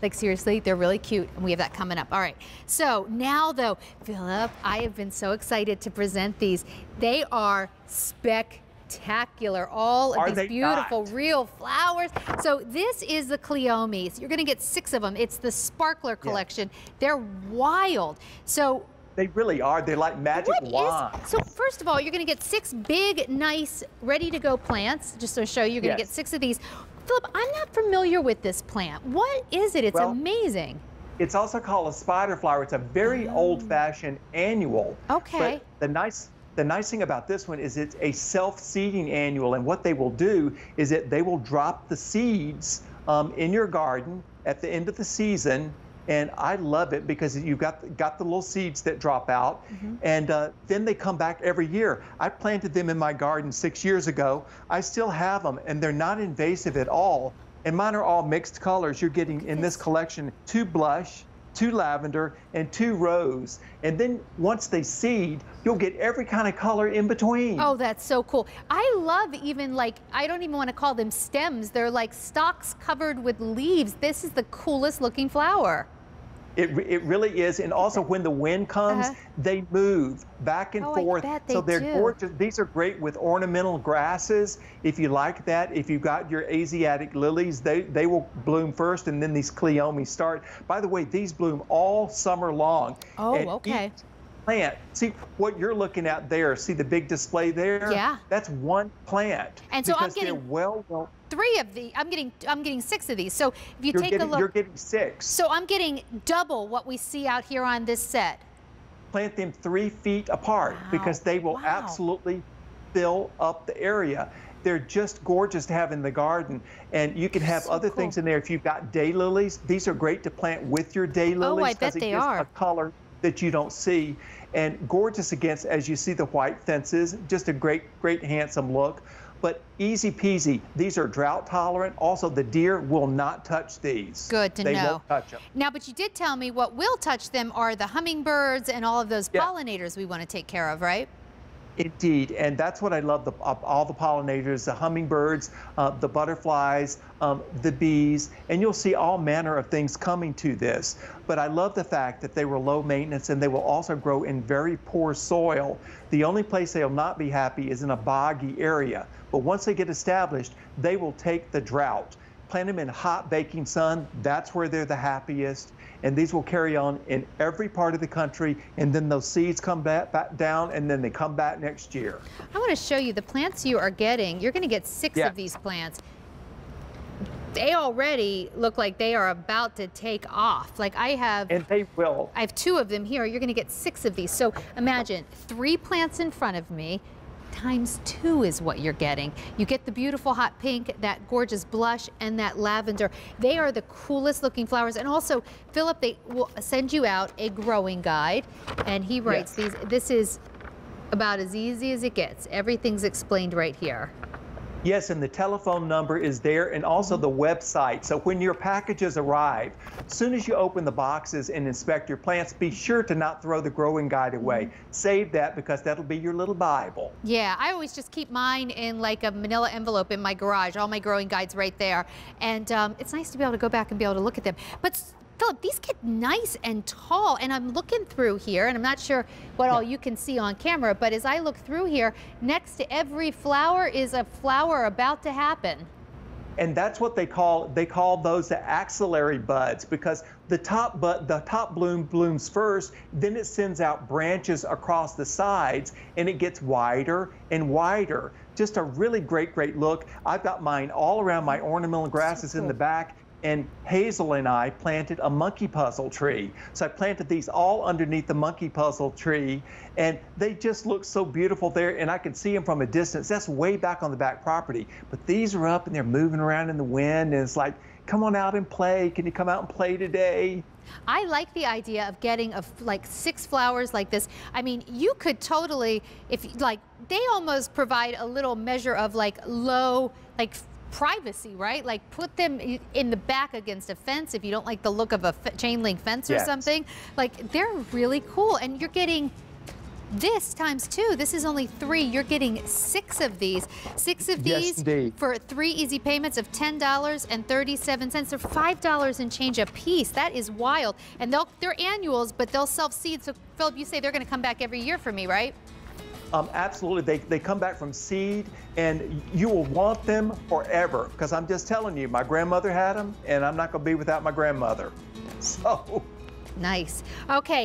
Like seriously, they're really cute and we have that coming up. All right. So now though, Phillip, I have been so excited to present these. They are spectacular. All of are these beautiful not? real flowers. So this is the Cleomes. You're going to get six of them. It's the Sparkler collection. Yeah. They're wild. So they really are. They're like magic what wands. Is, so first of all, you're going to get six big, nice, ready-to-go plants. Just to show you, you're going to yes. get six of these. Phillip, I'm not familiar with this plant. What is it? It's well, amazing. It's also called a spider flower. It's a very oh. old-fashioned annual. Okay. But the nice the nice thing about this one is it's a self-seeding annual, and what they will do is that they will drop the seeds um, in your garden at the end of the season, and I love it because you've got got the little seeds that drop out, mm-hmm. and uh, then they come back every year. I planted them in my garden six years ago. I still have them, and they're not invasive at all. And mine are all mixed colors. You're getting in this collection two blush, two lavender, and two rose. And then once they seed, you'll get every kind of color in between. Oh, that's so cool. I love even like, I don't even want to call them stems. They're like stalks covered with leaves. This is the coolest looking flower. It, it really is. And also when the wind comes, uh -huh. they move back and oh, forth. They so they're do. gorgeous. These are great with ornamental grasses. If you like that, if you've got your Asiatic lilies, they, they will bloom first and then these cleomes start. By the way, these bloom all summer long. Oh, and okay plant. See what you're looking at there. See the big display there? Yeah. That's one plant. And so I'm getting well, well three of the. I'm getting I'm getting six of these. So if you take getting, a look, you're getting six. So I'm getting double what we see out here on this set. Plant them three feet apart wow. because they will wow. absolutely fill up the area. They're just gorgeous to have in the garden. And you can have so other cool. things in there. If you've got daylilies, these are great to plant with your daylilies. Oh, I bet they are. a color that you don't see. And gorgeous against, as you see the white fences, just a great, great, handsome look. But easy peasy. These are drought tolerant. Also, the deer will not touch these. Good to they know. They won't touch them. Now, but you did tell me what will touch them are the hummingbirds and all of those yeah. pollinators we want to take care of, right? Indeed, and that's what I love, the, all the pollinators, the hummingbirds, uh, the butterflies, um, the bees, and you'll see all manner of things coming to this. But I love the fact that they were low maintenance and they will also grow in very poor soil. The only place they'll not be happy is in a boggy area. But once they get established, they will take the drought plant them in hot baking sun. That's where they're the happiest. And these will carry on in every part of the country. And then those seeds come back, back down and then they come back next year. I want to show you the plants you are getting. You're going to get six yeah. of these plants. They already look like they are about to take off. Like I have. And they will. I have two of them here. You're going to get six of these. So imagine three plants in front of me times two is what you're getting. You get the beautiful hot pink, that gorgeous blush, and that lavender. They are the coolest looking flowers. And also, Phillip, they will send you out a growing guide, and he writes yes. these. This is about as easy as it gets. Everything's explained right here. Yes, and the telephone number is there and also the website. So when your packages arrive, as soon as you open the boxes and inspect your plants, be sure to not throw the growing guide away. Mm -hmm. Save that because that'll be your little Bible. Yeah, I always just keep mine in like a manila envelope in my garage, all my growing guides right there. And um, it's nice to be able to go back and be able to look at them. But Phillip, these get nice and tall, and I'm looking through here, and I'm not sure what all you can see on camera, but as I look through here, next to every flower is a flower about to happen. And that's what they call they call those the axillary buds because the top but the top bloom blooms first, then it sends out branches across the sides and it gets wider and wider. Just a really great, great look. I've got mine all around my ornamental grasses so cool. in the back and Hazel and I planted a monkey puzzle tree. So I planted these all underneath the monkey puzzle tree, and they just look so beautiful there, and I can see them from a distance. That's way back on the back property. But these are up and they're moving around in the wind, and it's like, come on out and play. Can you come out and play today? I like the idea of getting a, like six flowers like this. I mean, you could totally, if like, they almost provide a little measure of like low, like privacy, right? Like put them in the back against a fence if you don't like the look of a chain link fence or yes. something. Like they're really cool and you're getting this times two, this is only three. You're getting six of these. Six of Yes, these indeed. for three easy payments of $10.37. They're $5 and change a piece. That is wild. And they'll, they're annuals, but they'll self-seed. So, Phillip, you say they're going to come back every year for me, right? Um, absolutely. They, they come back from seed, and you will want them forever. Because I'm just telling you, my grandmother had them, and I'm not going to be without my grandmother. So. Nice. Okay.